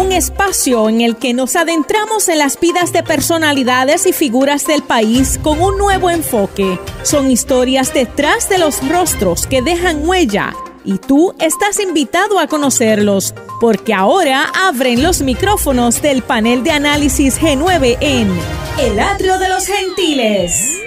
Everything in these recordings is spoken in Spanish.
un espacio en el que nos adentramos en las vidas de personalidades y figuras del país con un nuevo enfoque. Son historias detrás de los rostros que dejan huella y tú estás invitado a conocerlos, porque ahora abren los micrófonos del panel de análisis G9 en El Atrio de los Gentiles.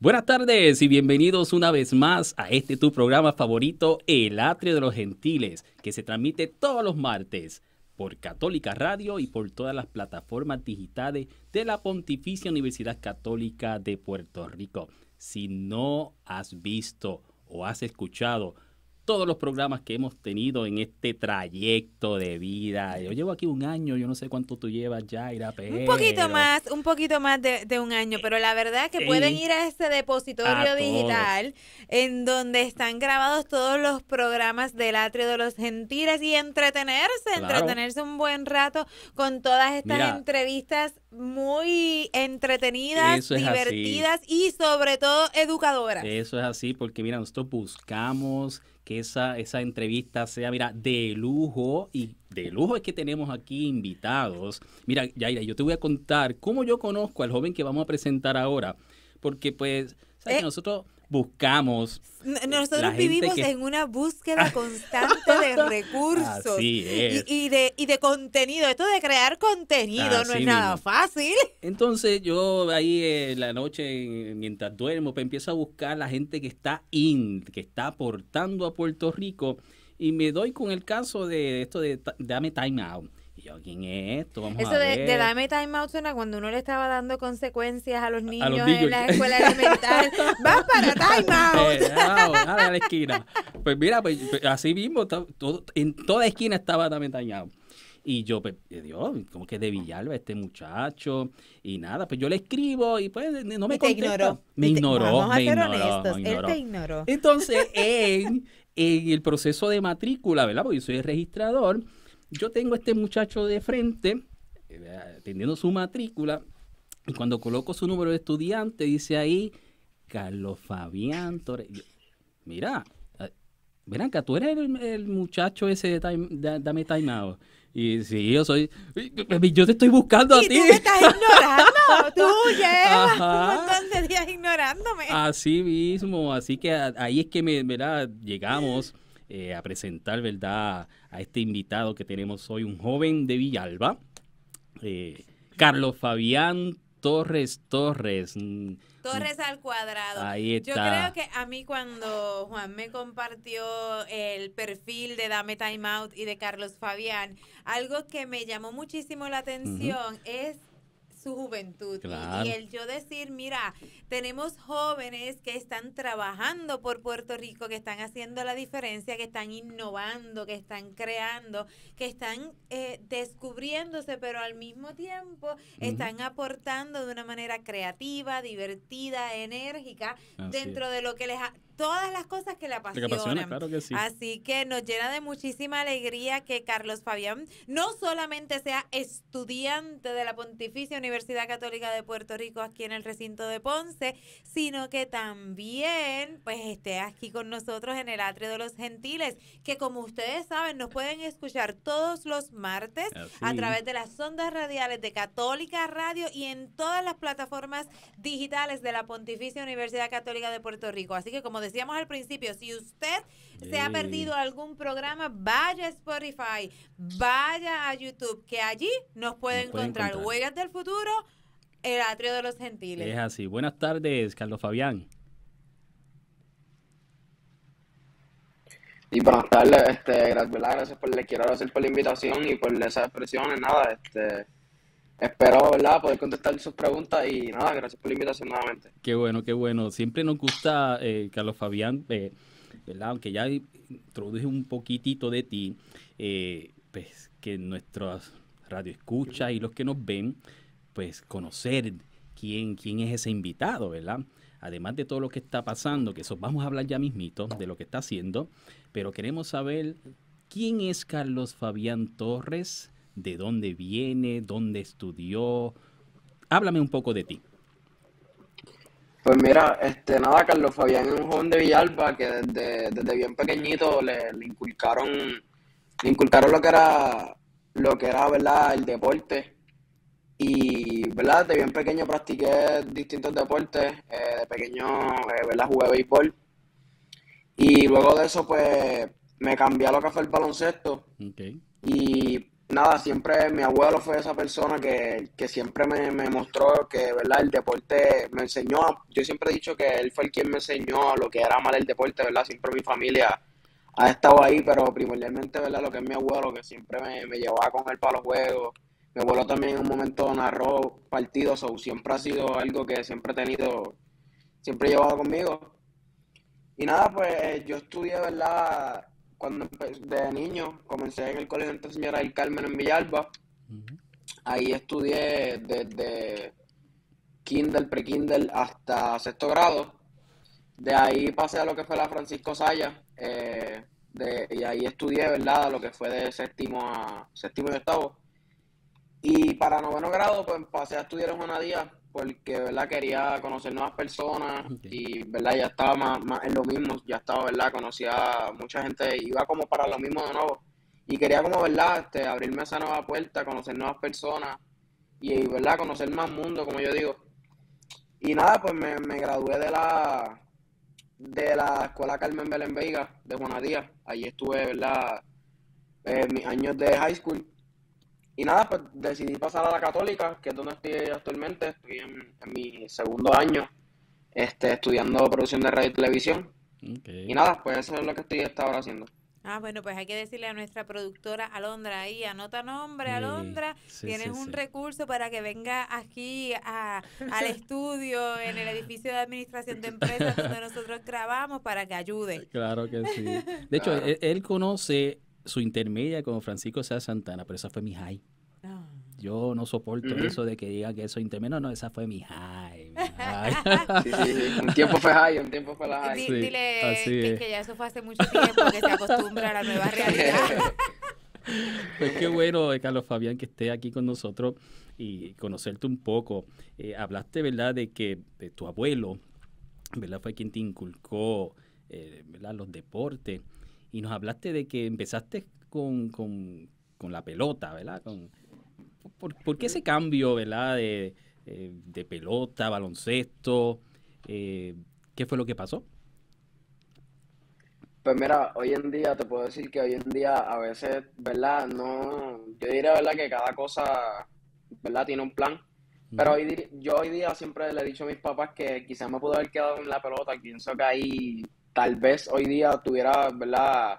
Buenas tardes y bienvenidos una vez más a este tu programa favorito, El Atrio de los Gentiles, que se transmite todos los martes por Católica Radio y por todas las plataformas digitales de la Pontificia Universidad Católica de Puerto Rico. Si no has visto o has escuchado todos los programas que hemos tenido en este trayecto de vida. Yo llevo aquí un año, yo no sé cuánto tú llevas ya, pero... Un poquito más, un poquito más de, un año, pero la verdad es que pueden ir a este depositorio digital en donde están grabados todos los programas del Atrio de los Gentiles y entretenerse, entretenerse un buen rato con todas estas entrevistas muy entretenidas, divertidas y sobre todo educadoras. Eso es así, porque mira, nosotros buscamos que esa, esa entrevista sea, mira, de lujo y de lujo es que tenemos aquí invitados. Mira, Yaira, yo te voy a contar cómo yo conozco al joven que vamos a presentar ahora, porque pues, ¿sabes? Eh, nosotros buscamos. Nosotros vivimos en una búsqueda constante de recursos y, y, de, y de contenido. Esto de crear contenido no es nada fácil. Entonces yo ahí en la noche, mientras duermo, pues empiezo a buscar la gente que está in, que está aportando a Puerto Rico y me doy con el caso de esto de Dame Time Out yo, ¿quién es esto? Vamos Eso a de, de Dame Time Out suena cuando uno le estaba dando consecuencias a los niños, en la escuela elemental. ¡Vas para Time Out! Eh, a la esquina. Pues mira, pues, pues así mismo, todo, en toda esquina estaba Dame Time Out. Y yo, pues, eh, Dios, como que de Villalba este muchacho. Y nada, pues yo le escribo y pues no me contesta. Me ignoró, me ignoró, Él te ignoró. Entonces, en, en el proceso de matrícula, ¿verdad? Porque yo soy registrador yo tengo a este muchacho de frente, eh, atendiendo su matrícula, y cuando coloco su número de estudiante, dice ahí, Carlos Fabián Torres. Mira, eh, ven acá, tú eres el, muchacho ese de, Dame Time Out. Y sí, yo soy. Yo te estoy buscando a ti. Tú me estás ignorando. tú llevas un montón de días ignorándome. Así mismo. Así que ahí es que me, ¿verdad? llegamos eh, a presentar, ¿verdad?, a este invitado que tenemos hoy, un joven de Villalba, eh, Carlos Fabián Torres Torres. Mm, Torres al cuadrado. Ahí está. Yo creo que a mí cuando Juan me compartió el perfil de Dame Time Out y de Carlos Fabián, algo que me llamó muchísimo la atención es su juventud. Y, el yo decir, mira, tenemos jóvenes que están trabajando por Puerto Rico, que están haciendo la diferencia, que están innovando, que están creando, que están eh, descubriéndose, pero al mismo tiempo están aportando de una manera creativa, divertida, enérgica, dentro de lo que les ha, todas las cosas que le apasionan. Así que nos llena de muchísima alegría que Carlos Fabián no solamente sea estudiante de la Pontificia Universidad Católica de Puerto Rico aquí en el recinto de Ponce, sino que también pues esté aquí con nosotros en el Atrio de los Gentiles, que como ustedes saben nos pueden escuchar todos los martes a través de las ondas radiales de Católica Radio y en todas las plataformas digitales de la Pontificia Universidad Católica de Puerto Rico. Así que como decíamos al principio, si usted se ha perdido algún programa, vaya a Spotify, vaya a YouTube, que allí nos puede, encontrar, Huellas del Futuro, el Atrio de los Gentiles. Es así. Buenas tardes, Carlos Fabián. Y buenas tardes, este, gracias, por, le quiero agradecer por la invitación y por esas expresiones, nada, este, espero ¿verdad? poder contestar sus preguntas y nada, gracias por la invitación nuevamente. Qué bueno, qué bueno. Siempre nos gusta, eh, Carlos Fabián, eh, ¿verdad? aunque ya introduje un poquitito de ti, eh, pues que nuestros radioescuchas y los que nos ven, pues conocer quién, quién es ese invitado, ¿verdad? Además de todo lo que está pasando, que eso vamos a hablar ya mismito de lo que está haciendo, pero queremos saber quién es Carlos Fabián Torres, de dónde viene, dónde estudió. Háblame un poco de ti. Pues mira, este, nada, Carlos Fabián es un joven de Villalba que desde, desde bien pequeñito le, inculcaron, le inculcaron lo que era lo que era, ¿verdad? El deporte. Y, ¿verdad? De bien pequeño practiqué distintos deportes. Eh, de pequeño, eh, ¿verdad? Jugué béisbol. Y luego de eso, pues, me cambié a lo que fue el baloncesto. Y nada, siempre mi abuelo fue esa persona que, siempre me, mostró que, ¿verdad? El deporte me enseñó. Yo siempre he dicho que él fue el quien me enseñó lo que era mal el deporte, ¿verdad? Siempre mi familia ha estado ahí, pero primordialmente, ¿verdad? Lo que es mi abuelo, que siempre me, me llevaba con él para los juegos. Mi abuelo también en un momento narró partidos, o siempre ha sido algo que siempre he tenido, siempre he llevado conmigo. Y nada, pues yo estudié, ¿verdad? Cuando de niño comencé en el colegio de Señora del Carmen en Villalba. Ahí estudié desde Kindle, pre-Kindle hasta sexto grado. De ahí pasé a lo que fue la Francisco Saya. Eh, y ahí estudié, ¿verdad? Lo que fue de séptimo a séptimo y octavo. Y para noveno grado, pues pasé a estudiar en Juanadía porque verdad quería conocer nuevas personas y verdad ya estaba más, en lo mismo, ya estaba verdad, conocía mucha gente, iba como para lo mismo de nuevo. Y quería como verdad este, abrirme esa nueva puerta, conocer nuevas personas y verdad conocer más mundo, como yo digo. Y nada, pues me, gradué de la de la escuela Carmen Belén Veiga de Juanadía, allí estuve verdad eh, mis años de high school y nada, pues decidí pasar a la católica, que es donde estoy actualmente. Estoy en, mi segundo año este, estudiando producción de radio y televisión. Y nada, pues eso es lo que estoy hasta ahora haciendo. Ah, bueno, pues hay que decirle a nuestra productora Alondra ahí, anota nombre, Alondra, tienes un recurso para que venga aquí a, al estudio en el edificio de administración de empresas donde nosotros grabamos para que ayude. Claro que sí. De hecho, él, conoce su intermedia con Francisco Sá Santana, pero esa fue mi high. Ah. Yo no soporto eso de que diga que eso intermedio. No, no, esa fue mi high. sí, sí, Un tiempo fue high, un tiempo fue la high. dile que, ya eso fue hace mucho tiempo, que se acostumbra a la nueva realidad. pues qué bueno, Carlos Fabián, que esté aquí con nosotros y conocerte un poco. Eh, hablaste, ¿verdad?, de que tu abuelo, ¿verdad?, fue quien te inculcó, eh, ¿verdad?, los deportes y nos hablaste de que empezaste con, la pelota, ¿verdad? Con, por, qué ese cambio, ¿verdad? De, eh, pelota, baloncesto, eh, ¿qué fue lo que pasó? Pues mira, hoy en día te puedo decir que hoy en día a veces, ¿verdad? No, yo diría, ¿verdad? Que cada cosa, ¿verdad? Tiene un plan. Pero hoy, yo hoy día siempre le he dicho a mis papás que quizás me pudo haber quedado en la pelota. Pienso que ahí tal vez hoy día tuviera, ¿verdad?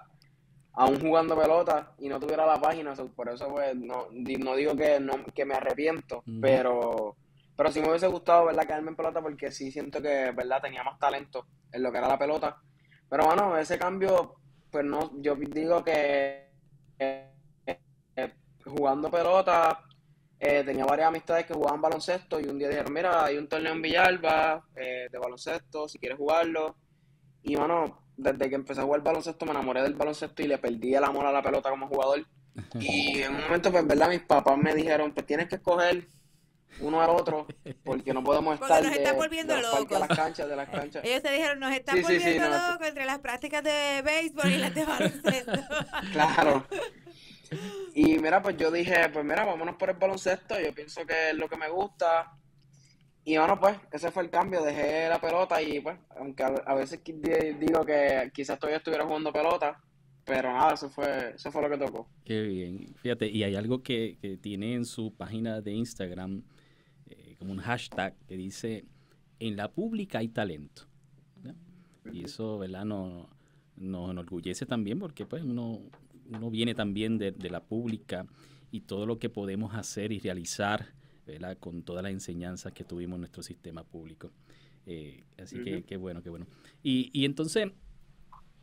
Aún jugando pelota y no tuviera la página, por eso pues no, no digo que, no, que me arrepiento, pero, pero sí me hubiese gustado, ¿verdad? Quedarme en pelota porque sí siento que, ¿verdad? Tenía más talento en lo que era la pelota. Pero bueno, ese cambio, pues no, yo digo que eh, jugando pelota, eh, tenía varias amistades que jugaban baloncesto y un día dijeron, mira, hay un torneo en Villalba eh, de baloncesto, si quieres jugarlo. Y bueno, desde que empecé a jugar baloncesto me enamoré del baloncesto y le perdí el amor a la pelota como jugador. Y en un momento, pues, verdad, mis papás me dijeron, pues tienes que escoger uno al otro porque no podemos estar nos de, volviendo de locos. las canchas, de las canchas. Ellos te dijeron, nos están volviendo locos entre las prácticas de béisbol y las de baloncesto. claro. Y mira, pues yo dije, pues mira, vámonos por el baloncesto, yo pienso que es lo que me gusta, y bueno, pues, ese fue el cambio. Dejé la pelota y, pues, aunque a, veces digo que quizás todavía estuviera jugando pelota, pero nada, eso fue, eso fue lo que tocó. Qué bien. Fíjate, y hay algo que, que tiene en su página de Instagram, eh, como un hashtag que dice, en la pública hay talento. Y eso, ¿verdad? Nos, nos enorgullece también porque, pues, uno, uno viene también de, de la pública y todo lo que podemos hacer y realizar con todas las enseñanzas que tuvimos en nuestro sistema público. Eh, así que qué bueno, qué bueno. Y, y entonces,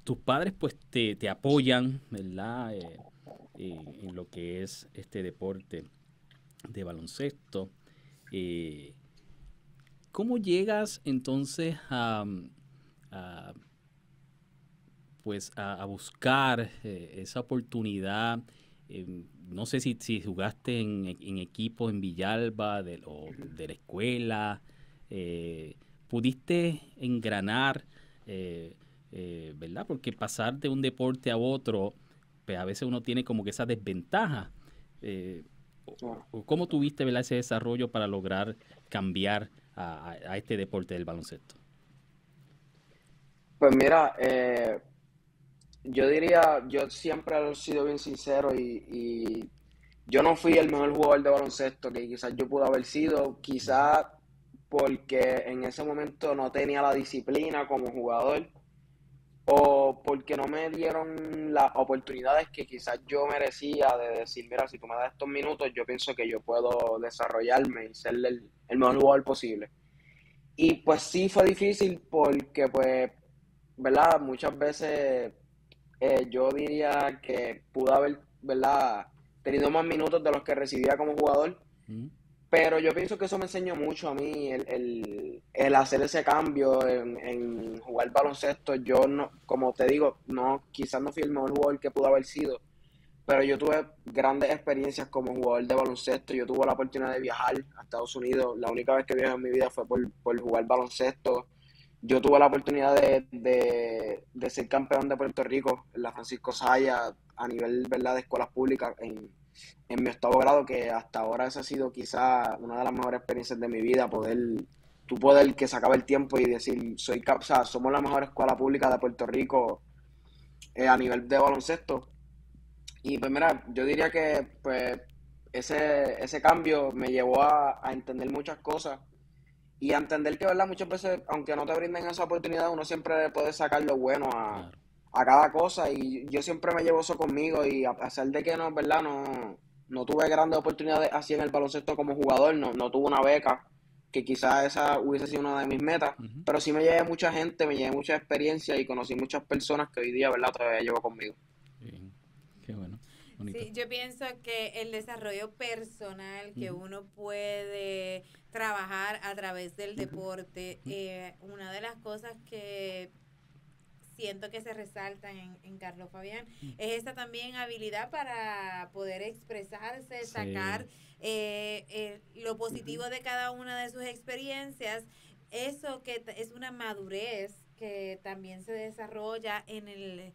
tus padres pues te, te apoyan, ¿verdad? Eh, eh, en lo que es este deporte de baloncesto. ¿Cómo llegas entonces a, pues a, buscar esa oportunidad? No sé si, si jugaste en, en equipo en Villalba de, o de la escuela, eh, pudiste engranar, eh, eh, ¿verdad? Porque pasar de un deporte a otro, pues a veces uno tiene como que esa desventaja. ¿Cómo tuviste ¿verdad? ese desarrollo para lograr cambiar a, este deporte del baloncesto? Pues mira, eh, yo diría, yo siempre he sido bien sincero y, yo no fui el mejor jugador de baloncesto que quizás yo pude haber sido, quizás porque en ese momento no tenía la disciplina como jugador o porque no me dieron las oportunidades que quizás yo merecía de decir, mira, si tú me das estos minutos, yo pienso que yo puedo desarrollarme y ser el, mejor jugador posible. Y pues sí fue difícil porque, pues, ¿verdad? Muchas veces eh, yo diría que pude haber, ¿verdad? Tenido más minutos de los que recibía como jugador. Pero yo pienso que eso me enseñó mucho a mí, el, hacer ese cambio en, jugar baloncesto. Yo, no, como te digo, no quizás no fui el mejor jugador que pudo haber sido, pero yo tuve grandes experiencias como jugador de baloncesto. Yo tuve la oportunidad de viajar a Estados Unidos. La única vez que viajé en mi vida fue por, por jugar baloncesto. Yo tuve la oportunidad de, de, ser campeón de Puerto Rico en la Francisco Saya a nivel ¿verdad? de escuelas públicas en en mi octavo grado, que hasta ahora esa ha sido quizá una de las mejores experiencias de mi vida, poder, tú poder que se acabe el tiempo y decir, soy somos la mejor escuela pública de Puerto Rico eh, a nivel de baloncesto. Y pues mira, yo diría que pues ese, ese cambio me llevó a, entender muchas cosas y a entender que, ¿verdad? Muchas veces, aunque no te brinden esa oportunidad, uno siempre puede sacar lo bueno a, a cada cosa y yo siempre me llevo eso conmigo y a pesar de que no, ¿verdad? No, no tuve grandes oportunidades así en el baloncesto como jugador, no, no tuve una beca, que quizás esa hubiese sido una de mis metas, pero sí me llevé mucha gente, me llevé mucha experiencia y conocí muchas personas que hoy día, ¿verdad? Todavía llevo conmigo. Qué bueno. Sí, yo pienso que el desarrollo personal que uno puede trabajar a través del deporte, eh, una de las cosas que siento que se resaltan en, Carlos Fabián, es esta también habilidad para poder expresarse, sacar eh, eh, lo positivo de cada una de sus experiencias, eso que es una madurez que también se desarrolla en el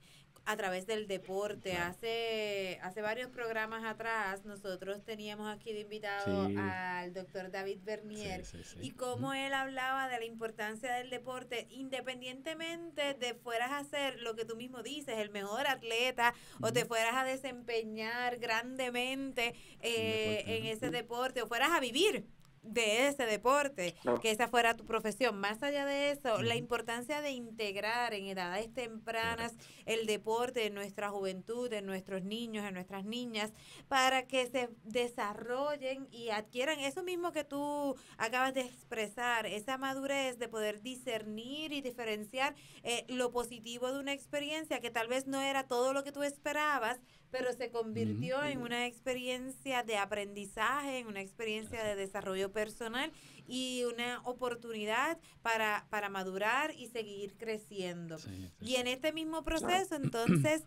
a través del deporte. Hace, hace varios programas atrás nosotros teníamos aquí de invitado al doctor David Bernier y cómo él hablaba de la importancia del deporte independientemente de fueras a ser lo que tú mismo dices, el mejor atleta o te fueras a desempeñar grandemente eh, en ese deporte o fueras a vivir de ese deporte, que esa fuera tu profesión. Más allá de eso, la importancia de integrar en edades tempranas el deporte en nuestra juventud, en nuestros niños, en nuestras niñas, para que se desarrollen y adquieran eso mismo que tú acabas de expresar, esa madurez de poder discernir y diferenciar eh, lo positivo de una experiencia que tal vez no era todo lo que tú esperabas, pero se convirtió en una experiencia de aprendizaje, en una experiencia de desarrollo personal y una oportunidad para, para madurar y seguir creciendo. y en este mismo proceso, entonces,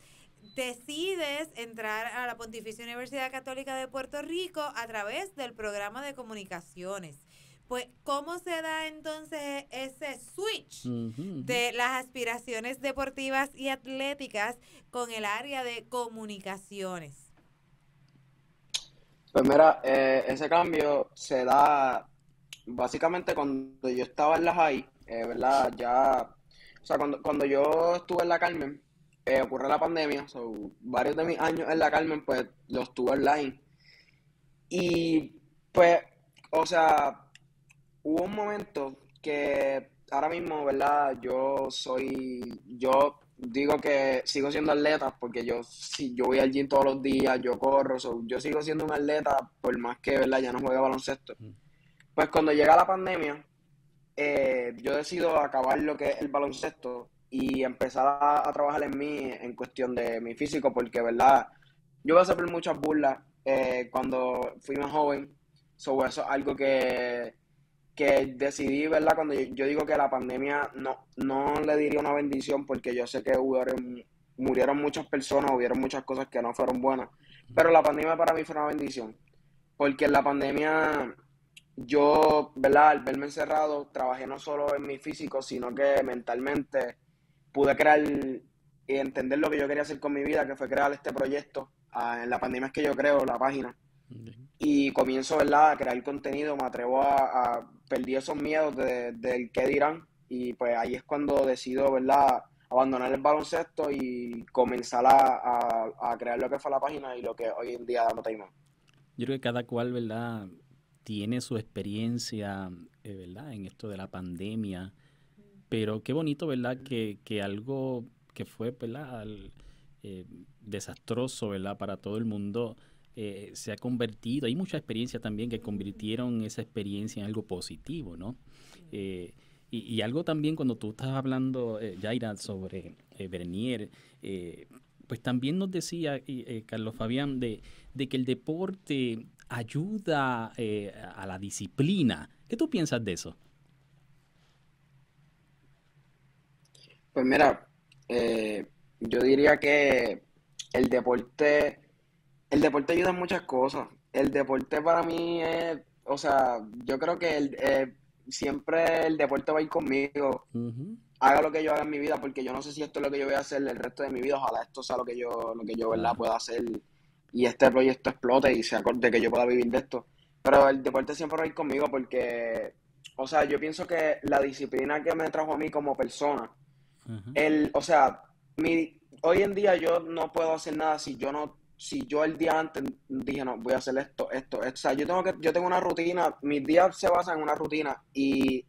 decides entrar a la Pontificia Universidad Católica de Puerto Rico a través del programa de comunicaciones. Pues, ¿cómo se da entonces ese switch de las aspiraciones deportivas y atléticas con el área de comunicaciones? Pues mira, eh, ese cambio se da básicamente cuando yo estaba en la high, eh, ¿verdad? Ya, o sea, cuando, cuando yo estuve en la Carmen, eh, ocurrió la pandemia, varios de mis años en la Carmen, pues los tuve online. Y pues, o sea, hubo un momento que ahora mismo, ¿verdad? Yo soy, yo digo que sigo siendo atleta porque yo, si yo voy al gym todos los días, yo corro, yo sigo siendo un atleta por más que, ¿verdad? Ya no juega baloncesto. Mm. Pues cuando llega la pandemia, eh, yo decido acabar lo que es el baloncesto y empezar a, trabajar en mí en cuestión de mi físico porque, ¿verdad? Yo voy a hacer muchas burlas eh, cuando fui más joven. sobre eso es algo que que decidí, ¿verdad? Cuando yo, digo que la pandemia no, no le diría una bendición porque yo sé que hubieron, murieron muchas personas, hubieron muchas cosas que no fueron buenas, pero la pandemia para mí fue una bendición, porque en la pandemia yo, ¿verdad? Al verme encerrado, trabajé no solo en mi físico, sino que mentalmente pude crear y entender lo que yo quería hacer con mi vida, que fue crear este proyecto. Ah, en la pandemia es que yo creo la página Y comienzo, ¿verdad? A crear contenido, me atrevo a, a perdí esos miedos de, del qué dirán y pues ahí es cuando decido, ¿verdad? Abandonar el baloncesto y comenzar a, a, crear lo que fue la página y lo que hoy en día damos time. Yo creo que cada cual, ¿verdad? Tiene su experiencia, eh, ¿verdad? En esto de la pandemia. Pero qué bonito, ¿verdad? Que, que algo que fue, ¿verdad? Eh, desastroso, ¿verdad? Para todo el mundo, eh, se ha convertido, hay mucha experiencia también que convirtieron esa experiencia en algo positivo, ¿no? Eh, y, algo también cuando tú estás hablando, eh, sobre Bernier, pues también nos decía Carlos Fabián de, de, que el deporte ayuda a la disciplina. ¿Qué tú piensas de eso? Pues mira, yo diría que el deporte el deporte ayuda en muchas cosas. El deporte para mí es, o sea, yo creo que el, eh, siempre el deporte va a ir conmigo. Haga lo que yo haga en mi vida, porque yo no sé si esto es lo que yo voy a hacer el resto de mi vida. Ojalá esto sea lo que yo, lo que yo, ¿verdad? Pueda hacer y este proyecto explote y sea de que yo pueda vivir de esto. Pero el deporte siempre va a ir conmigo porque, o sea, yo pienso que la disciplina que me trajo a mí como persona, el, o sea, mi, hoy en día yo no puedo hacer nada si yo no si yo el día antes dije, no, voy a hacer esto, esto, esto. O sea, yo tengo, que, yo tengo una rutina, mis días se basan en una rutina y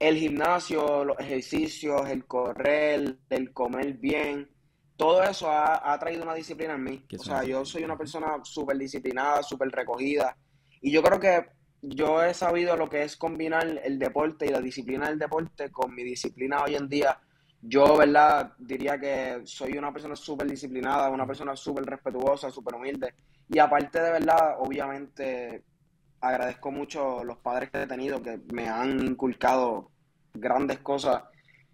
el gimnasio, los ejercicios, el correr, el comer bien, todo eso ha, traído una disciplina en mí. O sea, yo soy una persona súper disciplinada, súper recogida. Y yo creo que yo he sabido lo que es combinar el deporte y la disciplina del deporte con mi disciplina hoy en día yo, ¿verdad? Diría que soy una persona súper disciplinada, una persona súper respetuosa, súper humilde. Y aparte de verdad, obviamente, agradezco mucho los padres que he tenido que me han inculcado grandes cosas,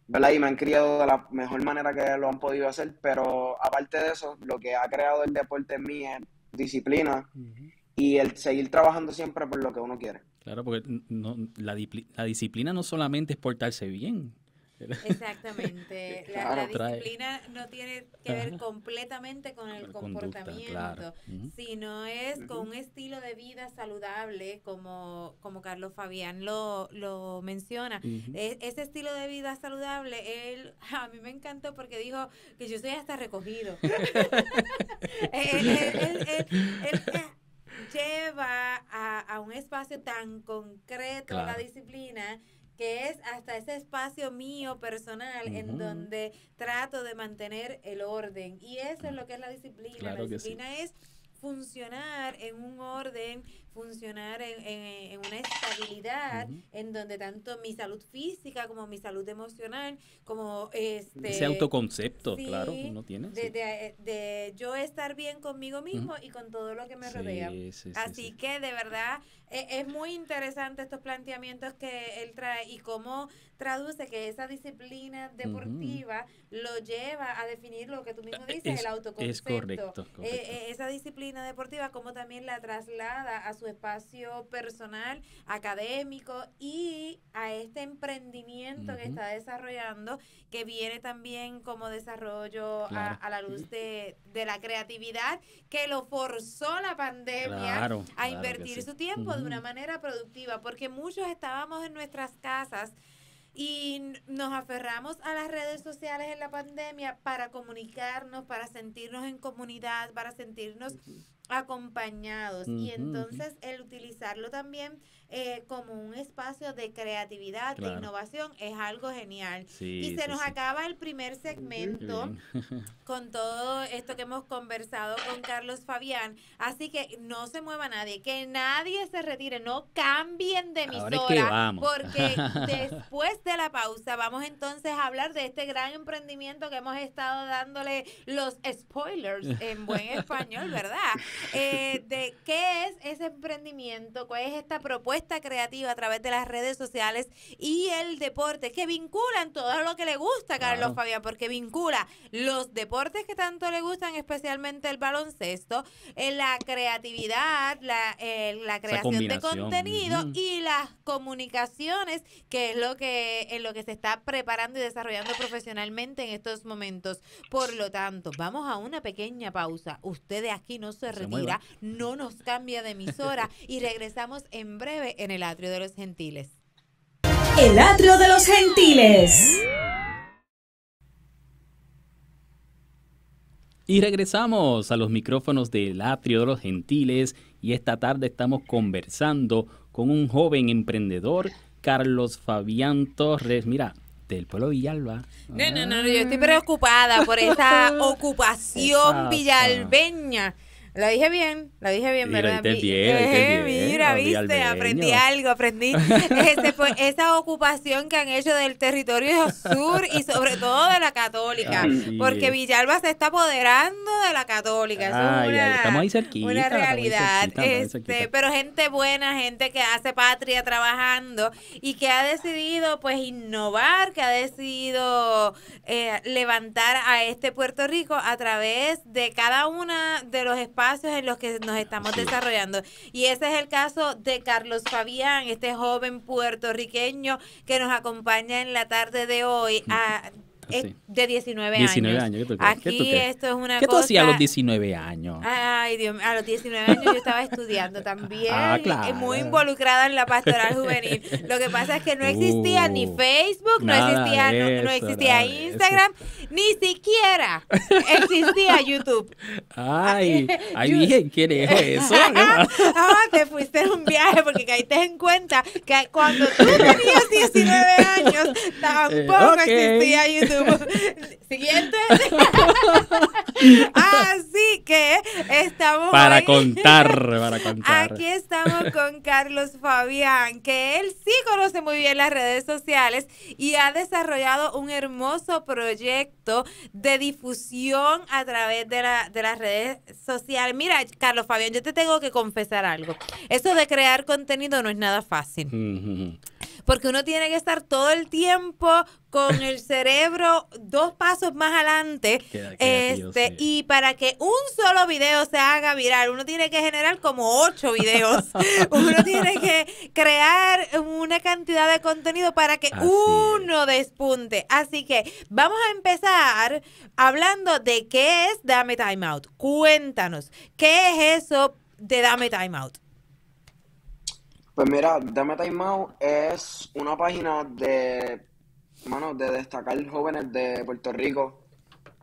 ¿verdad? Y me han criado de la mejor manera que lo han podido hacer. Pero aparte de eso, lo que ha creado el deporte en mí es disciplina y el seguir trabajando siempre por lo que uno quiere. Claro, porque no, la, la disciplina no solamente es portarse bien, Exactamente. La, disciplina no tiene que ver completamente con el comportamiento, sino es con un estilo de vida saludable, como, como Carlos Fabián lo, lo menciona. E, ese estilo de vida saludable, él a mí me encantó porque dijo que yo soy hasta recogido. él, lleva a, a, un espacio tan concreto la disciplina que es hasta ese espacio mío personal en donde trato de mantener el orden. Y eso es lo que es la disciplina. la disciplina es funcionar en un orden, funcionar en, una estabilidad, en donde tanto mi salud física como mi salud emocional, como este... Ese autoconcepto, claro, uno tiene. De, yo estar bien conmigo mismo y con todo lo que me rodea. Así que de verdad e, es muy interesante estos planteamientos que él trae y cómo traduce que esa disciplina deportiva lo lleva a definir lo que tú mismo dices, el autoconcepto. Es correcto. E, e, esa disciplina deportiva, como también la traslada a su espacio personal, académico y a este emprendimiento que está desarrollando, que viene también como desarrollo a, la luz de, la creatividad, que lo forzó la pandemia a invertir su tiempo de una manera productiva, porque muchos estábamos en nuestras casas y nos aferramos a las redes sociales en la pandemia para comunicarnos, para sentirnos en comunidad, para sentirnos acompañados. Y entonces el utilizarlo también eh, como un espacio de creatividad, de innovación, es algo genial. y se nos acaba el primer segmento con todo esto que hemos conversado con Carlos Fabián. Así que no se mueva nadie, que nadie se retire, no cambien de emisora, porque después de la pausa vamos entonces a hablar de este gran emprendimiento que hemos estado dándole los spoilers en buen español, ¿verdad? Eh, de qué es ese emprendimiento, cuál es esta propuesta creativa a través de las redes sociales y el deporte, que vinculan todo lo que le gusta a Carlos Fabián, porque vincula los deportes que tanto le gustan, especialmente el baloncesto, en eh, la creatividad, la, eh, la creación de contenido y las comunicaciones, que es lo que, en lo que se está preparando y desarrollando profesionalmente en estos momentos. Por lo tanto, vamos a una pequeña pausa. Ustedes aquí no se retira, no nos cambia de emisora y regresamos en breve en el atrio de los gentiles. El atrio de los gentiles. Y regresamos a los micrófonos del Atrio de los Gentiles y esta tarde estamos conversando con un joven emprendedor, Carlos Fabián Torres, mira, del pueblo Villalba. No, no, no, yo estoy preocupada por esa ocupación villalbeña la dije bien, la dije bien, ¿verdad? Bien, eh, bien, mira, viste, aprendí algo, aprendí. Ese, pues, esa ocupación que han hecho del territorio sur y sobre todo de la católica, porque Villalba se está apoderando de la católica, es una, estamos ahí cerquita, una realidad, este, pero gente buena, gente que hace patria trabajando y que ha decidido pues innovar, que ha decidido eh, levantar a este Puerto Rico a través de cada una de los espacios en los que nos estamos desarrollando. Y ese es el caso de Carlos Fabián, este joven puertorriqueño que nos acompaña en la tarde de hoy. A, de 19, 19 años. Aquí esto es una ¿Qué tú hacías a los 19 años? Ay, Dios a los 19 años yo estaba estudiando también. Ah, claro. Muy involucrada en la pastoral juvenil. Lo que pasa es que no existía ni uh, Facebook, no existía, no, existía Instagram, ni siquiera existía YouTube. Ay, ay, dije, ¿quién es eso? ah, te fuiste en un viaje porque caíste en cuenta que cuando tú tenías 19 años tampoco existía YouTube. Siguiente. Así que estamos. Para contar, para contar. Aquí estamos con Carlos Fabián, que él sí conoce muy bien las redes sociales y ha desarrollado un hermoso proyecto de difusión a través de, la, de las redes sociales. Mira, Carlos Fabián, yo te tengo que confesar algo. Eso de crear contenido no es nada fácil porque uno tiene que estar todo el tiempo con el cerebro dos pasos más adelante. este, Y para que un solo video se haga viral, uno tiene que generar como ocho videos. uno tiene que crear una cantidad de contenido para que uno despunte. Así que vamos a empezar hablando de qué es Dame Time Out. Cuéntanos, ¿qué es eso de Dame Time Out? Pues mira, Dame Time Out es una página de, mano, de destacar jóvenes de Puerto Rico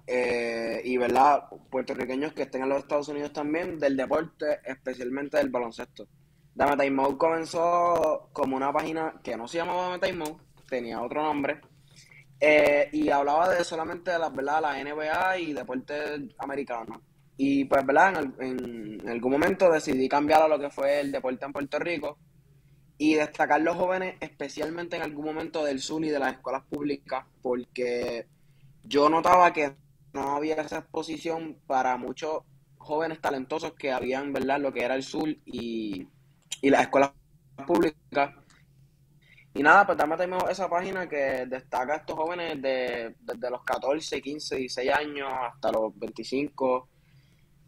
eh, y, ¿verdad? Puertorriqueños que estén en los Estados Unidos también, del deporte, especialmente del baloncesto. Dame Time Out comenzó como una página que no se llamaba Dame Time Out, tenía otro nombre, eh, y hablaba de solamente de la, ¿verdad? la NBA y deporte americano. Y pues, ¿verdad? En, en, algún momento decidí cambiar a lo que fue el deporte en Puerto Rico y destacar los jóvenes, especialmente en algún momento del sur y de las escuelas públicas, porque yo notaba que no había esa exposición para muchos jóvenes talentosos que habían, ¿verdad?, lo que era el sur y, las escuelas públicas. Y nada, pues también tenemos esa página que destaca a estos jóvenes de, desde los 14, 15, 16 años hasta los 25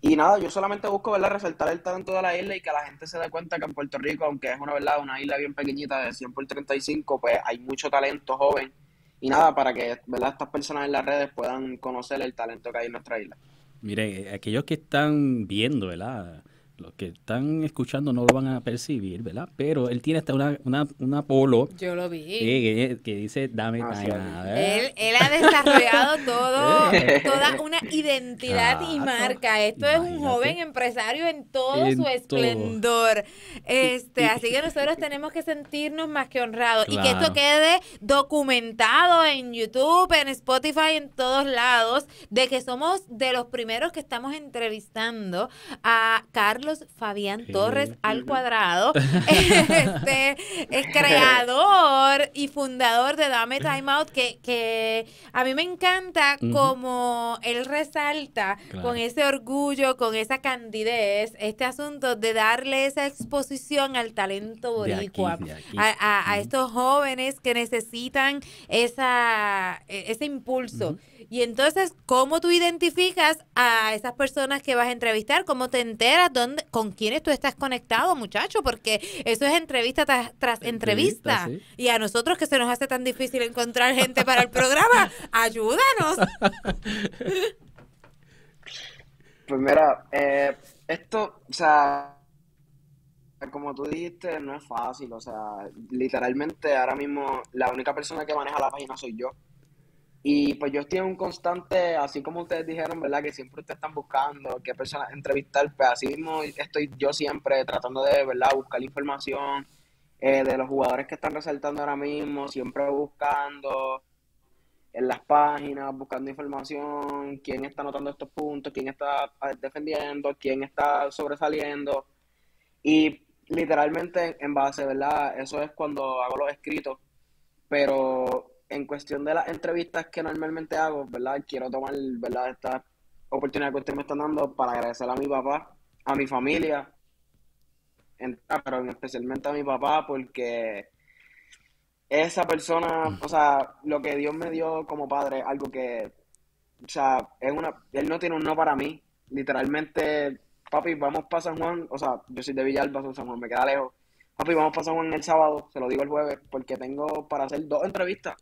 y nada, yo solamente busco ¿verdad? resaltar el talento de la isla y que la gente se dé cuenta que en Puerto Rico, aunque es una verdad, una isla bien pequeñita de 100 por 35, pues hay mucho talento joven. Y nada, para que ¿verdad? estas personas en las redes puedan conocer el talento que hay en nuestra isla. Mire, aquellos que están viendo, ¿verdad? Los que están escuchando no lo van a percibir, ¿verdad? Pero él tiene hasta una, una, una polo. Yo lo vi. Que, dice, dame ah, Él, él, ha desarrollado todo, toda una identidad y marca. Esto es un joven empresario en todo su esplendor. Este, así que nosotros tenemos que sentirnos más que honrados. Y que esto quede documentado en YouTube, en Spotify, en todos lados, de que somos de los primeros que estamos entrevistando a Carlos Fabián Torres al cuadrado, este, es creador y fundador de Dame Time Out, que, que a mí me encanta como él resalta con ese orgullo, con esa candidez, este asunto de darle esa exposición al talento boricua, A, estos jóvenes que necesitan esa, e, ese impulso. Y entonces, ¿cómo tú identificas a esas personas que vas a entrevistar? ¿Cómo te enteras? ¿Dónde, ¿Con quiénes tú estás conectado, muchacho? Porque eso es entrevista tras, entrevista. Y a nosotros que se nos hace tan difícil encontrar gente para el programa, ayúdanos. Pues mira, eh, esto, o sea, como tú dijiste, no es fácil. O sea, literalmente ahora mismo la única persona que maneja la página soy yo. Y pues yo estoy en un constante, así como ustedes dijeron, ¿verdad? Que siempre ustedes están buscando qué personas entrevistar, pues así mismo estoy yo siempre tratando de, ¿verdad? Buscar información eh, de los jugadores que están resaltando ahora mismo, siempre buscando en las páginas, buscando información, quién está anotando estos puntos, quién está eh, defendiendo, quién está sobresaliendo. Y literalmente en base, ¿verdad? Eso es cuando hago los escritos. Pero en cuestión de las entrevistas que normalmente hago, ¿verdad? Quiero tomar, ¿verdad? Esta oportunidad que ustedes me están dando para agradecer a mi papá, a mi familia, pero especialmente a mi papá, porque esa persona, o sea, lo que Dios me dio como padre, algo que, o sea, es una, él no tiene un no para mí, literalmente, papi, vamos para San Juan, o sea, yo soy de Villalba, San Juan, me queda lejos, papi, vamos para San Juan el sábado, se lo digo el jueves, porque tengo para hacer dos entrevistas,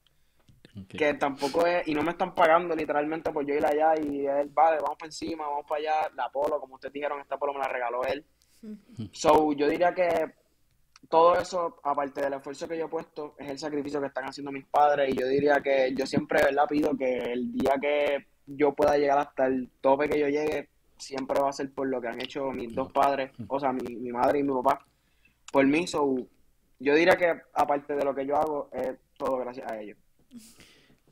que tampoco es, y no me están pagando literalmente por yo ir allá y él, vale, vamos para encima, vamos para allá, la polo, como ustedes dijeron, esta polo me la regaló él. So, yo diría que todo eso, aparte del esfuerzo que yo he puesto, es el sacrificio que están haciendo mis padres y yo diría que yo siempre, ¿verdad? Pido que el día que yo pueda llegar hasta el tope que yo llegue, siempre va a ser por lo que han hecho mis dos padres, o sea, mi, mi madre y mi papá, por mí. So, yo diría que aparte de lo que yo hago, es todo gracias a ellos.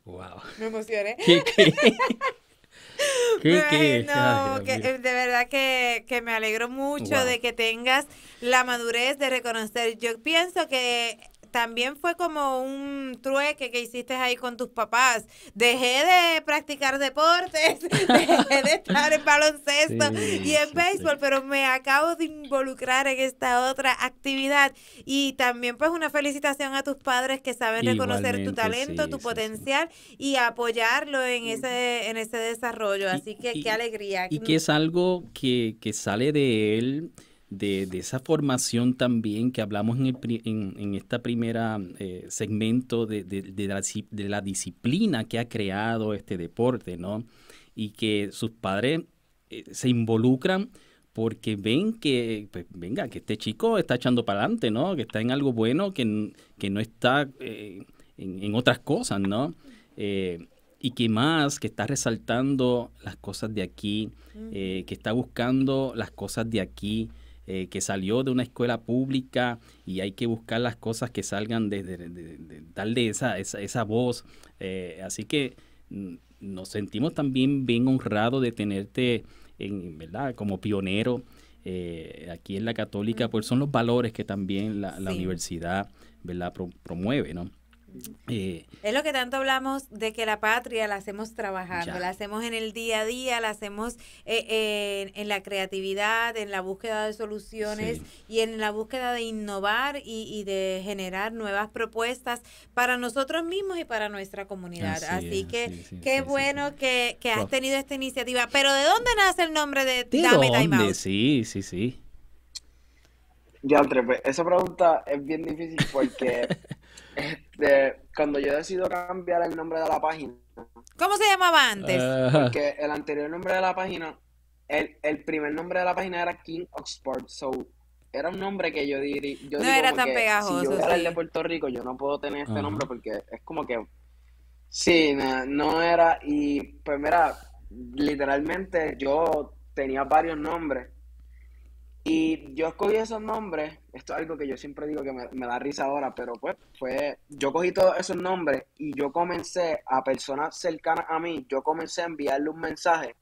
Wow. Me emocioné. ¿Qué, qué? ¿Qué, qué? Bueno, Ay, que, Dios mío. de verdad que, que me alegro mucho Wow. de que tengas la madurez de reconocer. Yo pienso que también fue como un trueque que hiciste ahí con tus papás. Dejé de practicar deportes, dejé de estar en baloncesto Sí, y en sí, béisbol, sí. pero me acabo de involucrar en esta otra actividad. Y también pues una felicitación a tus padres que saben reconocer tu talento, tu potencial y apoyarlo en ese, en ese desarrollo. Así que y- qué alegría. Y que es algo que, que sale de él, de, de esa formación también que hablamos en, el, en, en esta primera eh, segmento de, de- de la, dis- de la disciplina que ha creado este deporte, ¿no? Y que sus padres eh, se involucran porque ven que, pues, venga, que este chico está echando para adelante, ¿no? Que está en algo bueno, que, que no está eh, en, en otras cosas, ¿no? Eh, y que más, que está resaltando las cosas de aquí, eh, que está buscando las cosas de aquí, eh, que salió de una escuela pública y hay que buscar las cosas que salgan de, de- de- de- darle esa, esa, esa voz. Eh, así que mm, nos sentimos también bien honrados de tenerte en, ¿verdad? como pionero eh, aquí en la católica, pues son los valores que también la, universidad ¿verdad? Pro- promueve, ¿no? Eh, Es lo que tanto hablamos de que la patria la hacemos trabajando, Ya. la hacemos en el día a día, la hacemos eh, eh, en, la creatividad, en la búsqueda de soluciones Sí. y en la búsqueda de innovar y, y de generar nuevas propuestas para nosotros mismos y para nuestra comunidad. Así Así, es, que sí, sí, qué bueno sí. Que, que has Wow. tenido esta iniciativa. Pero ¿de dónde nace el nombre de, ¿De Dame Time dónde? Out? Sí, sí, sí. Ya, pues, esa pregunta es bien difícil porque este, cuando yo decido cambiar el nombre de la página, ¿Cómo se llamaba antes? Ah, porque el anterior nombre de la página, el, el primer nombre de la página era King Oxford, so era un nombre que yo diría, yo No digo era tan que pegajoso, si yo voy a hablar sí. de Puerto Rico, yo no puedo tener este nombre porque es como que, sí, no, no era, y pues mira, literalmente yo tenía varios nombres y yo escogí esos nombres, esto es algo que yo siempre digo que me, me da risa ahora, pero pues fue, yo cogí todos esos nombres y yo comencé a personas cercanas a mí, yo comencé a enviarle un mensaje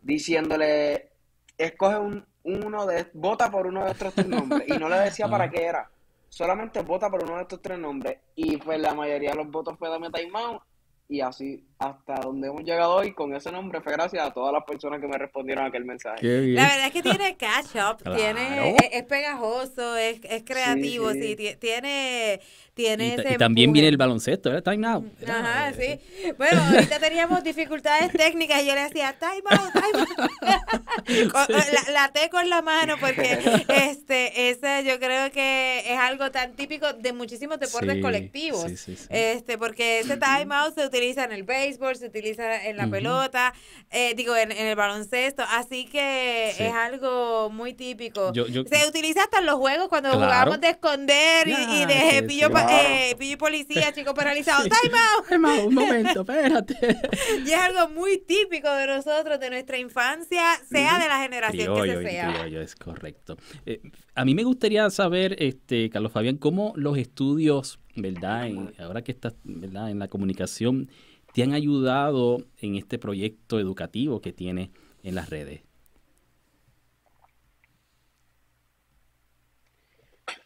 diciéndole, escoge un, uno de, vota por uno de estos tres nombres. Y no le decía para Ajá. qué era, solamente vota por uno de estos tres nombres. Y pues la mayoría de los votos fue Dame Time Out. Y así hasta donde hemos llegado hoy con ese nombre fue gracias a todas las personas que me respondieron a aquel mensaje. qué bien. La verdad es que tiene catch up, Claro. tiene, es, es pegajoso, es, es creativo, sí, sí. ti- tiene, tiene Y, ta- ese y también viene el baloncesto. Time out. Ajá, sí. eh, Bueno, ahorita teníamos dificultades técnicas y yo le decía, time out, time out. Con- la, la T con la mano, porque este, ese yo creo que es algo tan típico de muchísimos deportes Sí, colectivos. sí, sí, sí. Este, porque ese time out se utiliza en el béisbol, béisbol, se utiliza en la pelota, eh, digo, en, el baloncesto, así que es algo muy típico. se utiliza hasta en los juegos cuando jugamos de esconder y, de pillo, eh, pillo, policía, chicos paralizados. ¡Time out! Time out, un momento, espérate. y es algo muy típico de nosotros, de nuestra infancia, sea de la generación que se sea. es correcto. Eh, a mí me gustaría saber, este, Carlos Fabián, cómo los estudios, ¿verdad? ahora que estás, ¿verdad? En la comunicación, te han ayudado en este proyecto educativo que tienes en las redes.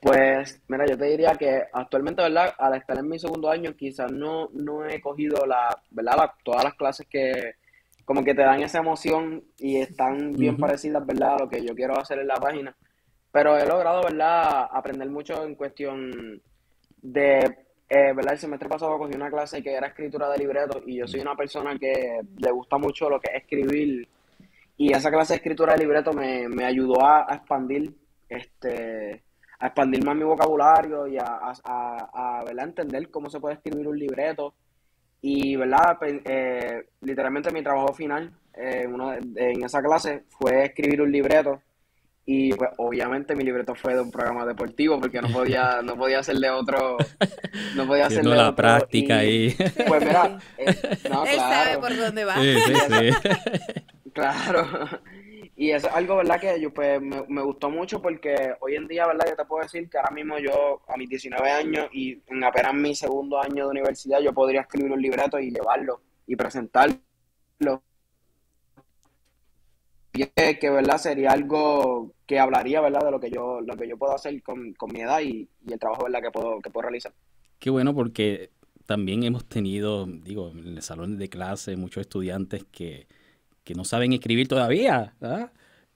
Pues, mira, yo te diría que actualmente, ¿verdad? Al estar en mi segundo año, quizás no, no he cogido la, ¿verdad? todas las clases que como que te dan esa emoción y están bien parecidas, ¿verdad? A lo que yo quiero hacer en la página. Pero he logrado, ¿verdad? Aprender mucho en cuestión de, eh, ¿verdad? El semestre pasado cogí una clase que era escritura de libretos y yo soy una persona que le gusta mucho lo que es escribir. Y esa clase de escritura de libretos me, me ayudó a, expandir, este, a expandir más mi vocabulario y a, a, a, entender cómo se puede escribir un libreto. Y, ¿verdad? Eh, literalmente mi trabajo final eh, uno en esa clase fue escribir un libreto y pues obviamente mi libreto fue de un programa deportivo porque no podía, no podía ser de otro, no podía hacer de la práctica ahí. Pues mira, eh, no, Él sabe por dónde va. Sí, sí, claro. Y eso es algo, ¿verdad? Que yo pues me, me, gustó mucho porque hoy en día, ¿verdad? Yo te puedo decir que ahora mismo yo, a mis 19 años y en apenas mi segundo año de universidad, yo podría escribir un libreto y llevarlo y presentarlo que, ¿verdad? Sería algo que hablaría, ¿verdad? De lo que yo, lo que yo puedo hacer con, mi edad y, el trabajo, ¿verdad? Que puedo, que puedo realizar. Qué bueno porque también hemos tenido, digo, en el salón de clase muchos estudiantes que, no saben escribir todavía,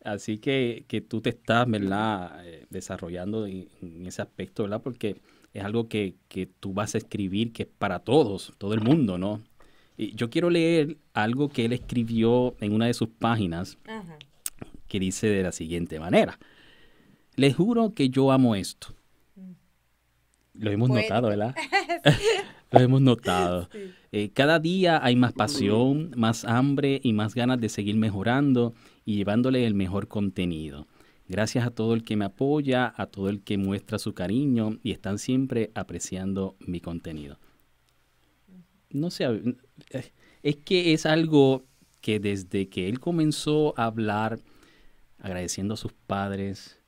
Así que, que tú te estás, ¿verdad? Eh, desarrollando en, ese aspecto, ¿verdad? Porque es algo que, que tú vas a escribir que es para todos, todo el mundo, ¿no? Yo quiero leer algo que él escribió en una de sus páginas que dice de la siguiente manera. Les juro que yo amo esto. Lo hemos notado, ¿verdad? Lo hemos notado. Eh, cada día hay más pasión, más hambre y más ganas de seguir mejorando y llevándole el mejor contenido. Gracias a todo el que me apoya, a todo el que muestra su cariño y están siempre apreciando mi contenido no sé, es que es algo que desde que él comenzó a hablar, agradeciendo a sus padres,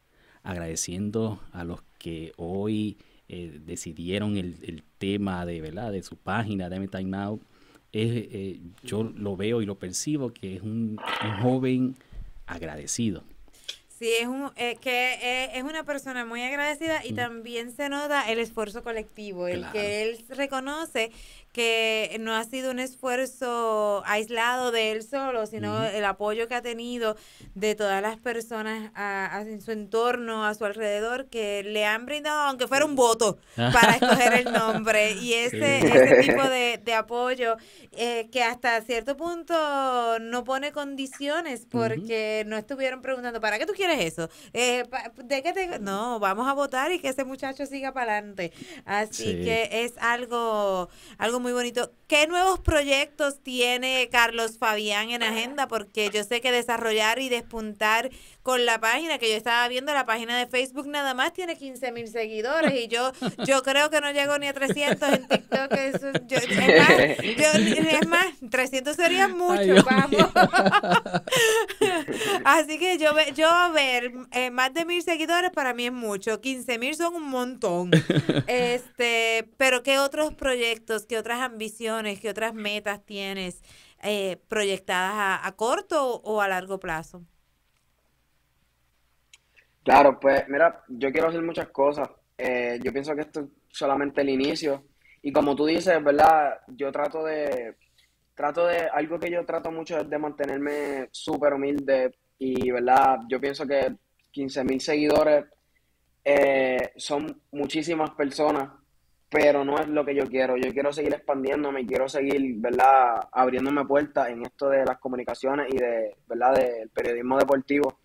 agradeciendo a los que hoy eh, decidieron el, tema de, ¿verdad? de su página, de Time Now, eh, yo lo veo y lo percibo que es un, joven agradecido. Sí, es, un, que es una persona muy agradecida y mm. también se nota el esfuerzo colectivo, el que él reconoce que no ha sido un esfuerzo aislado de él solo, sino el apoyo que ha tenido de todas las personas en su entorno, a su alrededor, que le han brindado, aunque fuera un voto, para escoger el nombre. Y ese, ese tipo de, apoyo eh, que hasta cierto punto no pone condiciones porque no estuvieron preguntando, ¿para qué tú quieres eso? Eh, ¿De qué te...? No, vamos a votar y que ese muchacho siga para adelante. Así que es algo, algo muy bonito. ¿Qué nuevos proyectos tiene Carlos Fabián en agenda? Porque yo sé que desarrollar y despuntar con la página, que yo estaba viendo la página de Facebook nada más tiene 15 mil seguidores y yo yo creo que no llego ni a 300 en TikTok. Eso, es, más, 300 sería mucho, vamos. Así que yo, yo ver eh, más de mil seguidores para mí es mucho, 15 mil son un montón. este Pero ¿qué otros proyectos, qué otras ambiciones, qué otras metas tienes eh, proyectadas a, corto o a largo plazo? Claro, pues mira, yo quiero hacer muchas cosas. Eh, yo pienso que esto es solamente el inicio. Y como tú dices, ¿verdad? Yo trato de, trato de, algo que yo trato mucho es de mantenerme súper humilde y, ¿verdad? Yo pienso que 15 mil seguidores eh, son muchísimas personas pero no es lo que yo quiero. Yo quiero seguir expandiéndome, quiero seguir, ¿verdad?, abriéndome puertas en esto de las comunicaciones y de, ¿verdad?, del periodismo deportivo.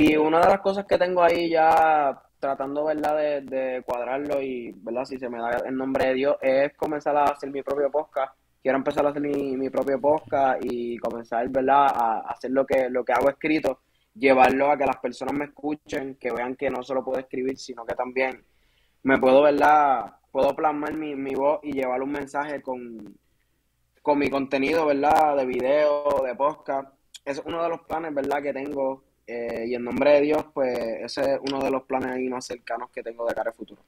Y una de las cosas que tengo ahí ya tratando, ¿verdad?, de, cuadrarlo y, ¿verdad?, si se me da el nombre de Dios, es comenzar a hacer mi propio podcast, quiero empezar a hacer mi, mi propio podcast y comenzar, ¿verdad?, a hacer lo que, lo que hago escrito, llevarlo a que las personas me escuchen, que vean que no solo puedo escribir, sino que también me puedo, ¿verdad?, puedo plasmar mi, mi voz y llevar un mensaje con, con mi contenido, ¿verdad?, de video, de podcast. Es uno de los planes, ¿verdad?, que tengo. Eh, y en nombre de Dios, pues ese es uno de los planes ahí más cercanos que tengo de cara al futuro.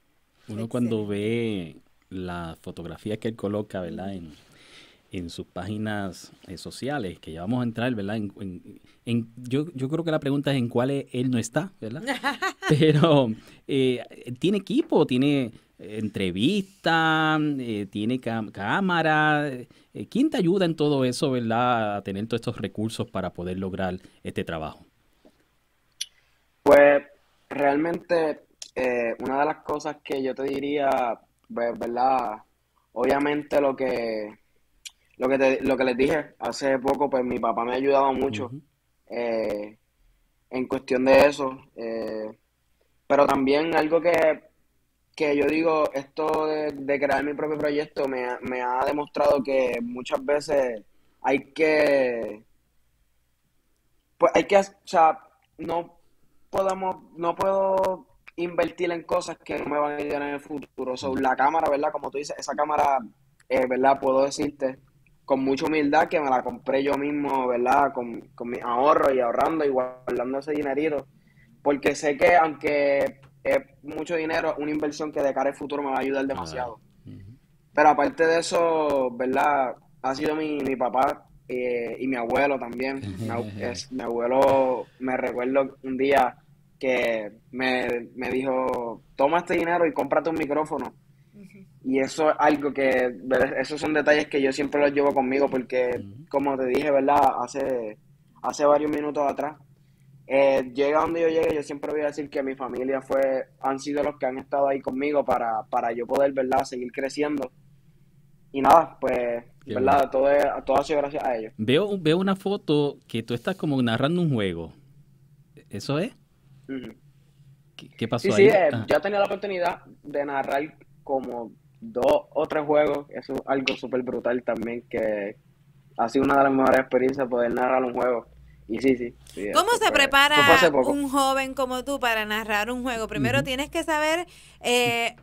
Uno cuando ve las fotografías que él coloca, ¿verdad? En, en sus páginas eh, sociales, que ya vamos a entrar, ¿verdad? En, en- en- yo, yo creo que la pregunta es en cuáles él no está, ¿verdad? Pero eh, tiene equipo, tiene eh, entrevista, eh, tiene cam- cámara. ¿Quién te ayuda en todo eso, ¿verdad? A tener todos estos recursos para poder lograr este trabajo. Pues realmente eh, una de las cosas que yo te diría, pues, ¿verdad? Obviamente lo que lo que te- lo que les dije hace poco, pues mi papá me ha ayudado mucho eh, en cuestión de eso. eh, pero también algo que, que yo digo, esto de, de crear mi propio proyecto me, ha- me ha demostrado que muchas veces hay que, pues hay que, o sea, no podemos, no puedo invertir en cosas que no me van a ayudar en el futuro. So, la cámara, ¿verdad? Como tú dices, esa cámara, eh, ¿verdad? Puedo decirte con mucha humildad que me la compré yo mismo, ¿verdad? Con, con mi ahorro y ahorrando y guardando ese dinerito. Porque sé que aunque es mucho dinero, una inversión que de cara al futuro me va a ayudar demasiado. Ujú. Pero aparte de eso, ¿verdad? Ha sido mi, mi papá eh, y mi abuelo también. Mi, ab- es- mi abuelo, me recuerdo un día que me, me dijo, toma este dinero y cómprate un micrófono. Y eso es algo que, esos son detalles que yo siempre los llevo conmigo porque, como te dije, ¿verdad? Hace, hace varios minutos atrás, eh, llega donde yo llegue, yo siempre voy a decir que mi familia fue, han sido los que han estado ahí conmigo para, para yo poder, ¿verdad? Seguir creciendo. Y nada, pues, ¿verdad? Todo, es- todo ha sido gracias a ellos. Veo, veo una foto que tú estás como narrando un juego. ¿Eso es? ¿Qué, qué pasó Sí, sí, ahí? eh, Ah, yo he tenido la oportunidad de narrar como dos o tres juegos. Eso es algo súper brutal también, que ha sido una de las mejores experiencias poder narrar un juego. Y sí, sí. sí, ¿Cómo se prepara un joven como tú para narrar un juego? Primero tienes que saber eh,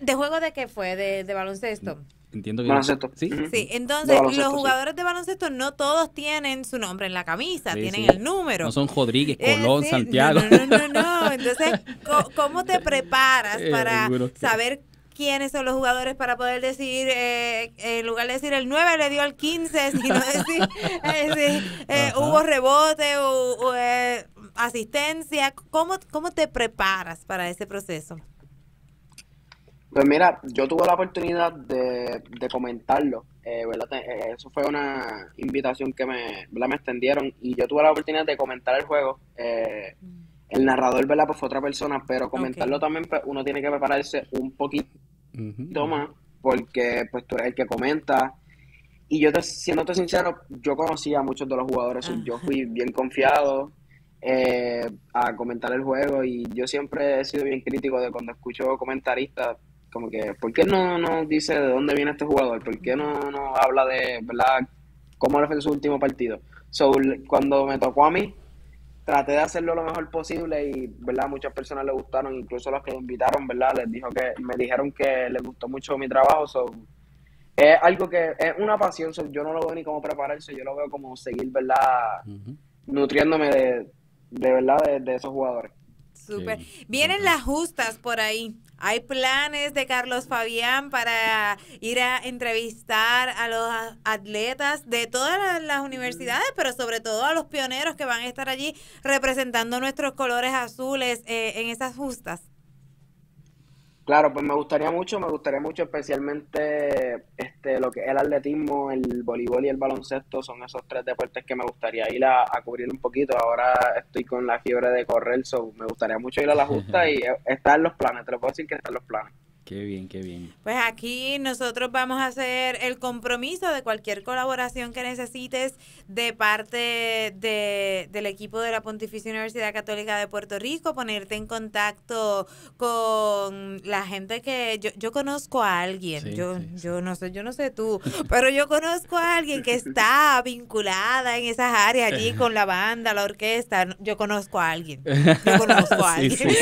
¿de juego de qué fue? ¿De, de baloncesto? Entiendo que... Baloncesto. ¿Sí? Sí, entonces baloncesto, los sí. jugadores de baloncesto no todos tienen su nombre en la camisa, Sí, tienen sí. el número. No son Rodríguez, Eh, Colón, sí, Santiago. No, no, no, no, no. Entonces, ¿cómo te preparas Eh, para saber quiénes son los jugadores para poder decir, eh, en lugar de decir el 9 le dio al 15, sino decir, eh, eh, hubo rebote o, o, eh, asistencia? ¿Cómo, ¿Cómo te preparas para ese proceso? Pues mira, yo tuve la oportunidad de, de comentarlo, eh, ¿verdad? Te- eh, eso fue una invitación que me, ¿verdad? me extendieron y yo tuve la oportunidad de comentar el juego. eh, el narrador, ¿verdad? Pues fue otra persona, pero comentarlo también pues, uno tiene que prepararse un poquito Ujú. más porque pues tú eres el que comenta. Y yo, te, siéndote sincero, yo conocía a muchos de los jugadores, so, yo fui bien confiado eh, a comentar el juego y yo siempre he sido bien crítico de cuando escucho comentaristas, como que, ¿por qué no, no dice de dónde viene este jugador? ¿Por qué no, no habla de, verdad, cómo le fue su último partido? So, cuando me tocó a mí, traté de hacerlo lo mejor posible y, ¿verdad? Muchas personas le gustaron, incluso los que me invitaron, ¿verdad? Les dijo que, me dijeron que les gustó mucho mi trabajo, so, es algo que es una pasión, so, yo no lo veo ni como prepararse, yo lo veo como seguir, ¿verdad? Nutriéndome de, de verdad, de, de esos jugadores. Súper. Sí. Vienen las justas por ahí. Hay planes de Carlos Fabián para ir a entrevistar a los atletas de todas las, las universidades, pero sobre todo a los pioneros que van a estar allí representando nuestros colores azules eh, en esas justas. Claro, pues me gustaría mucho, me gustaría mucho especialmente este, lo que es el atletismo, el voleibol y el baloncesto, son esos tres deportes que me gustaría ir a, a cubrir un poquito. Ahora estoy con la fiebre de correr, so me gustaría mucho ir a la justa y eh, está en los planes, te lo puedo decir que está en los planes. Qué bien, qué bien. Pues aquí nosotros vamos a hacer el compromiso de cualquier colaboración que necesites de parte de, del equipo de la Pontificia Universidad Católica de Puerto Rico, ponerte en contacto con la gente que yo, yo conozco a alguien, Sí, yo, sí, yo no sé, yo no sé tú, pero yo conozco a alguien que está vinculada en esas áreas allí con la banda, la orquesta, yo conozco a alguien, yo conozco a alguien. sí.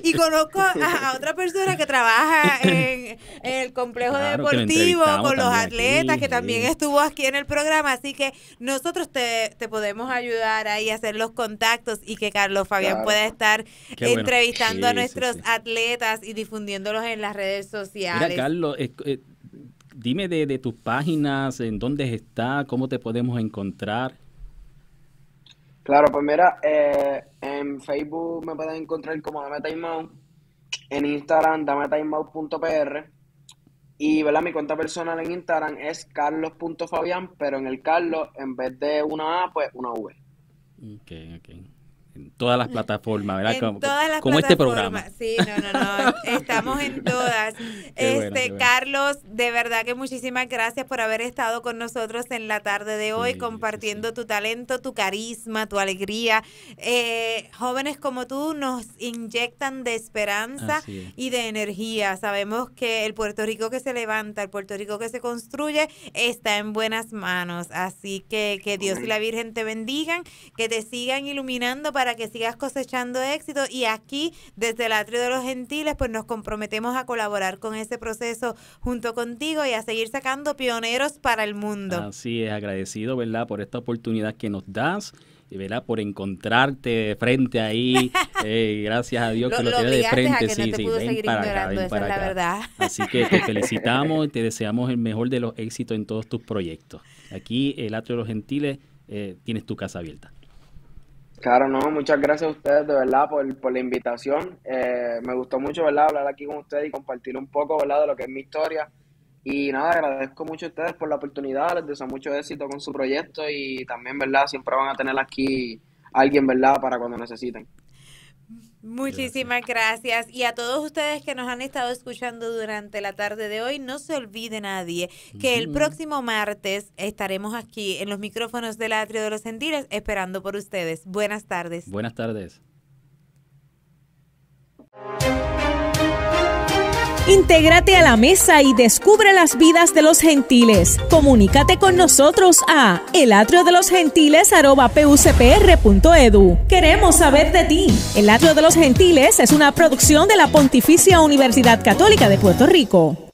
y conozco a, a otra persona que trabaja en, en el complejo Claro, que lo deportivo con los atletas, aquí, que también sí. estuvo aquí en el programa. Así que nosotros te, te podemos ayudar ahí a hacer los contactos y que Carlos Fabián Claro. pueda estar Qué entrevistando a Sí, nuestros sí. atletas y difundiéndolos en las redes sociales. Mira, Carlos, eh, eh, dime de, de tus páginas, en dónde está, cómo te podemos encontrar. Claro, pues mira, eh, en Facebook me pueden encontrar como Dame Timeout, en Instagram dametimeout.pr y ¿verdad? mi cuenta personal en Instagram es carlos.fabián, pero en el Carlos, en vez de una A, pues una V. Ok, ok. En todas las plataformas, ¿verdad? En como todas las como este programa. Sí, no, no, no. Estamos en todas. Este, bueno, qué bueno. Carlos, de verdad que muchísimas gracias por haber estado con nosotros en la tarde de hoy, Sí, compartiendo sí, tu talento, tu carisma, tu alegría. Eh, jóvenes como tú nos inyectan de esperanza es. y de energía. Sabemos que el Puerto Rico que se levanta, el Puerto Rico que se construye, está en buenas manos. Así que que Dios y la Virgen te bendigan, que te sigan iluminando para que sigas cosechando éxito. Y aquí, desde el Atrio de los Gentiles, pues nos comprometemos a colaborar con ese proceso junto contigo y a seguir sacando pioneros para el mundo. Así es, agradecido, ¿verdad? Por esta oportunidad que nos das, y, ¿verdad? Por encontrarte de frente ahí. Eh, gracias a Dios que lo, lo tienes de frente. no sí, sí, ven para acá, ven para es la acá. verdad. Así que te felicitamos y te deseamos el mejor de los éxitos en todos tus proyectos. Aquí, el Atrio de los Gentiles, eh, tienes tu casa abierta. Claro, no, muchas gracias a ustedes de verdad por, por la invitación. Eh, me gustó mucho, ¿verdad? Hablar aquí con ustedes y compartir un poco, ¿verdad? De lo que es mi historia. Y nada, agradezco mucho a ustedes por la oportunidad, les deseo mucho éxito con su proyecto y también, ¿verdad? Siempre van a tener aquí alguien, ¿verdad? Para cuando necesiten. Muchísimas gracias. Y a todos ustedes que nos han estado escuchando durante la tarde de hoy, no se olvide nadie que el próximo martes estaremos aquí en los micrófonos del Atrio de los Sentiles esperando por ustedes. Buenas tardes. Buenas tardes. Intégrate a la mesa y descubre las vidas de los gentiles. Comunícate con nosotros a elatriodelosgentiles.pucpr.edu. Queremos saber de ti. El Atrio de los Gentiles es una producción de la Pontificia Universidad Católica de Puerto Rico.